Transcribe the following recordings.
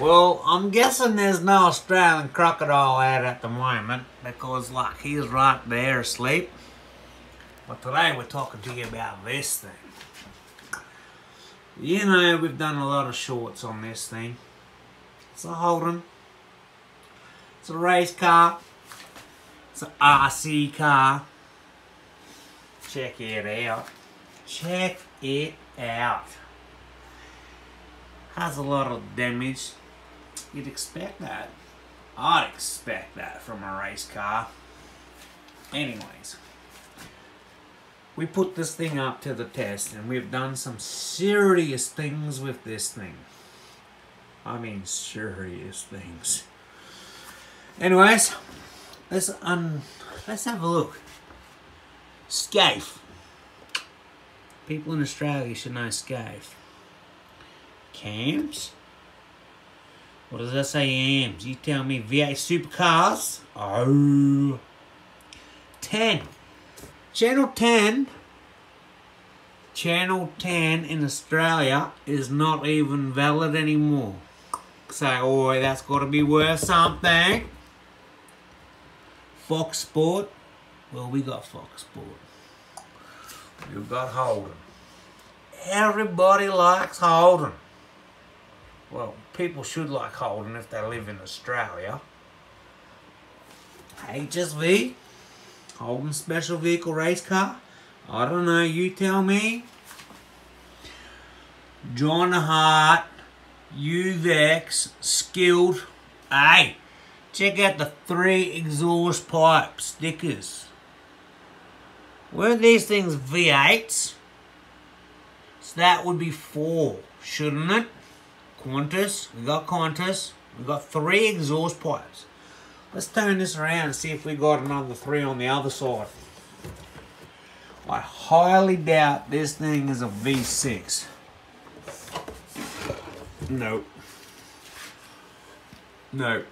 Well, I'm guessing there's no Australian crocodile out at the moment because, like, he's right there asleep. But today we're talking to you about this thing. You know, we've done a lot of shorts on this thing. It's a Holden. It's a race car. It's an RC car. Check it out. Check it out. Has a lot of damage. You'd expect that. I'd expect that from a race car. Anyways, we put this thing up to the test and we've done some serious things with this thing. I mean serious things. Anyways, let's un let's have a look. Skaife. People in Australia should know Skaife. Cams. What does that say, AMs? You tell me V8 supercars? Oh. 10. Channel 10. Channel 10 in Australia is not even valid anymore. Say, oh, that's got to be worth something. Fox Sport. Well, we got Fox Sport. You've got Holden. Everybody likes Holden. Well, people should like Holden if they live in Australia. HSV, Holden Special Vehicle Race Car. I don't know, you tell me. John Hart, UVEX, Skilled. Hey, check out the three exhaust pipe stickers. Weren't these things V8s? So that would be four, shouldn't it? Qantas, we got Qantas, we got three exhaust pipes. Let's turn this around and see if we got another three on the other side. I highly doubt this thing is a V6. Nope. Nope.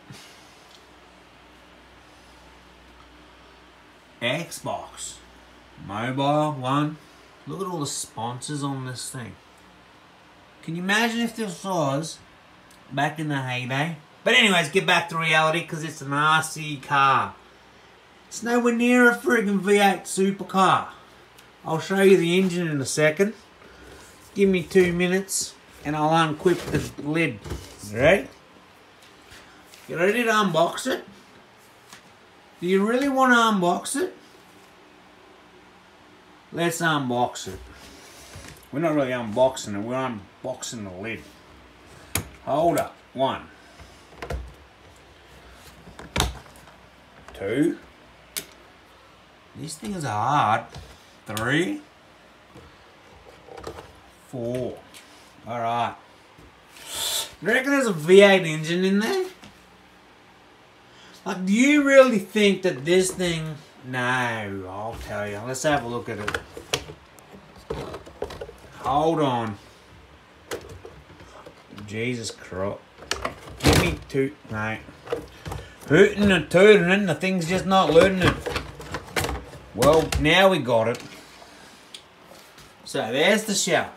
Xbox. Mobil one. Look at all the sponsors on this thing. Can you imagine if this was back in the heyday? But anyways, get back to reality because it's an RC car. It's nowhere near a friggin' V8 supercar. I'll show you the engine in a second. Give me two minutes and I'll unquip the lid. Ready? You ready to unbox it? Do you really want to unbox it? Let's unbox it. We're not really unboxing it, we're unboxing the lid. Hold up. One. Two. These things are hard. Three. Four. Alright. You reckon there's a V8 engine in there? Like, do you really think that this thing... No, I'll tell you. Let's have a look at it. Hold on. Jesus Christ. Give me two... No. Hooting and tooting the thing's just not learning it. Well, now we got it. So there's the shell.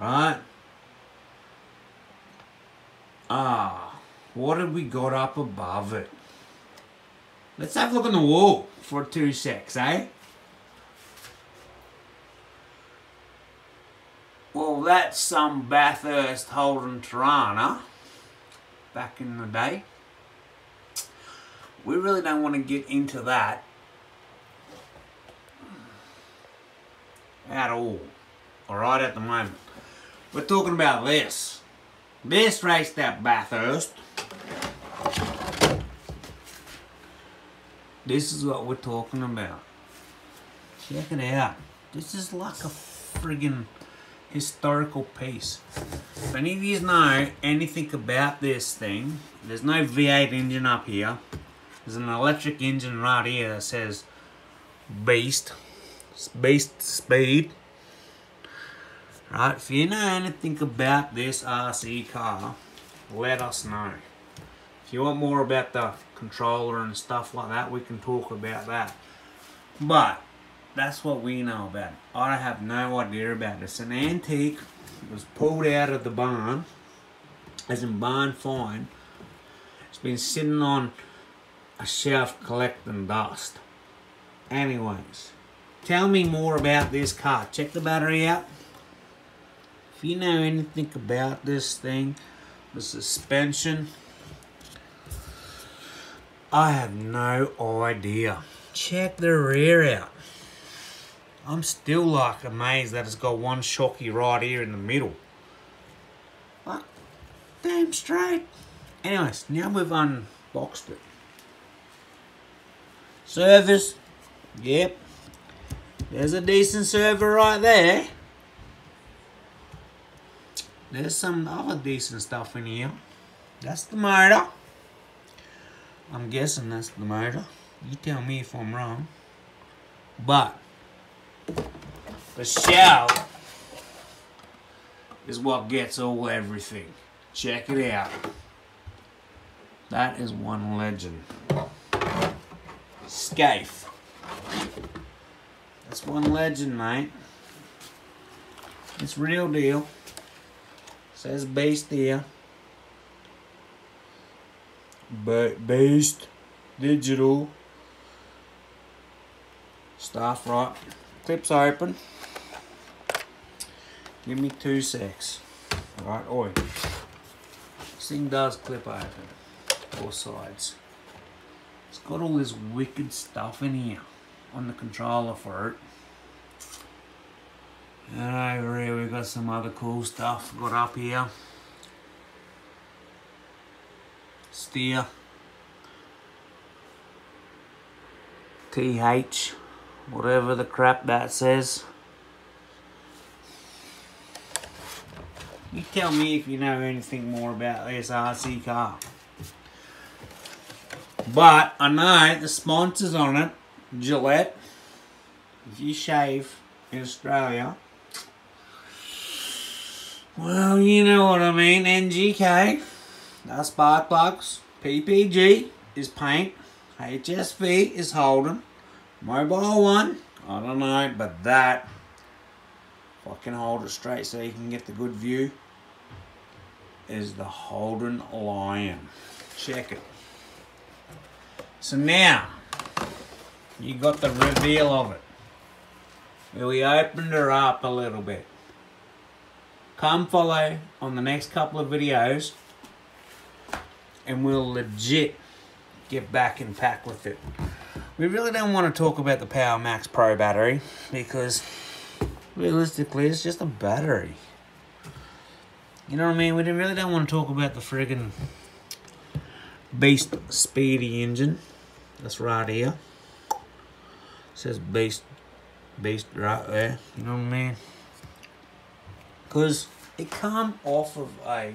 Right? Ah, what have we got up above it? Let's have a look on the wall for two secs, eh? Well, that's some Bathurst Holden Torana back in the day. We really don't want to get into that at all. Alright, at the moment. We're talking about this. This raced at Bathurst. This is what we're talking about. Check it out. This is like a friggin' historical piece. If any of you know anything about this thing, there's no V8 engine up here. There's an electric engine right here that says Beast. Beast Speed. Right, if you know anything about this RC car, let us know. If you want more about the controller and stuff like that, we can talk about that. But, that's what we know about it. I have no idea about it. It's an antique. It was pulled out of the barn as in barn fine. It's been sitting on a shelf collecting dust. Anyways, tell me more about this car. Check the battery out. If you know anything about this thing, the suspension, I have no idea. Check the rear out. I'm still like amazed that it's got one shocky right here in the middle. Like, damn straight. Anyways, now we've unboxed it. Service, yep. There's a decent server right there. There's some other decent stuff in here. That's the motor. I'm guessing that's the motor. You tell me if I'm wrong. But the shell is what gets all everything. Check it out. That is one legend. Skaife. That's one legend, mate. It's real deal. Says based here. But based digital stuff right clips open. Give me two secs. Alright, oi. This thing does clip open. Both sides. It's got all this wicked stuff in here on the controller for it. And over here we've got some other cool stuff got up here. Steer. TH whatever the crap that says. You tell me if you know anything more about this RC car. But I know the sponsors on it, Gillette. If you shave in Australia, well, you know what I mean. NGK, that's spark plugs. PPG is paint. HSV is Holden. Mobil one, I don't know, but that, if I can hold it straight so you can get the good view, is the Holden Lion. Check it. So now, you got the reveal of it. We opened her up a little bit. Come follow on the next couple of videos and we'll legit get back and pack with it. We really don't want to talk about the Power Max Pro battery because realistically it's just a battery. You know what I mean? We really don't want to talk about the friggin' Beast Speedy engine. That's right here. It says Beast, Beast right there. You know what I mean? Because it come off of a...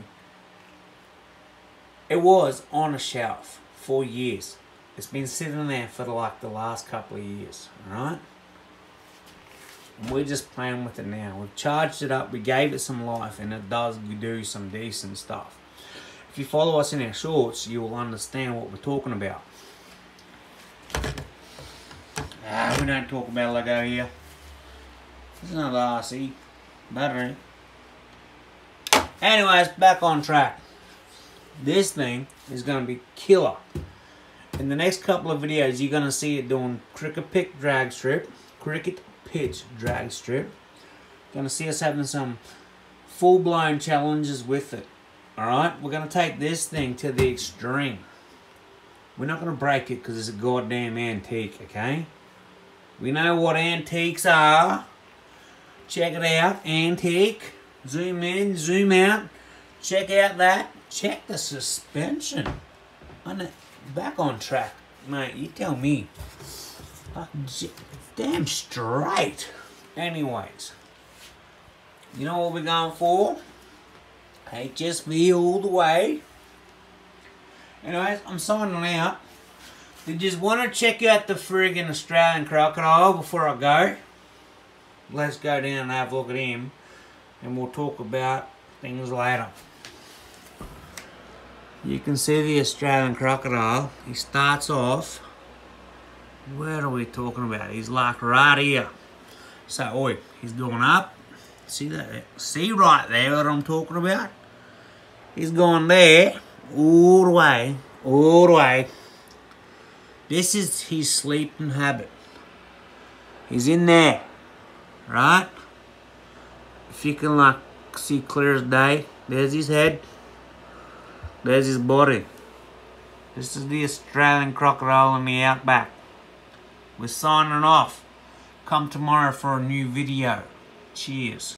It was on a shelf for years. It's been sitting there for like the last couple of years, alright? And we're just playing with it now. We've charged it up, we gave it some life, and it does do some decent stuff. If you follow us in our shorts, you will understand what we're talking about. Ah, we don't talk about Lego here. This is another RC battery. Anyways, back on track. This thing is going to be killer in the next couple of videos, you're going to see it doing cricket pick drag strip, cricket pitch drag strip. Going to see us having some full-blown challenges with it. Alright, we're going to take this thing to the extreme. We're not going to break it because it's a goddamn antique, okay? We know what antiques are. Check it out, antique. Zoom in, zoom out. Check out that. Check the suspension on it back on track. Mate, you tell me. Uh, damn straight. Anyways. You know what we're going for? HSV all the way. Anyways, I'm signing out. You just want to check out the friggin' Australian crocodile before I go. Let's go down and have a look at him. And we'll talk about things later. You can see the Australian crocodile. He starts off, where are we talking about? He's like right here. So, oi, he's going up. See that? See right there what I'm talking about? He's going there, all the way, all the way. This is his sleeping habit. He's in there, right? If you can like see clear as day, there's his head, there's his body. This is the Australian crocodile in the outback. We're signing off. Come tomorrow for a new video. Cheers.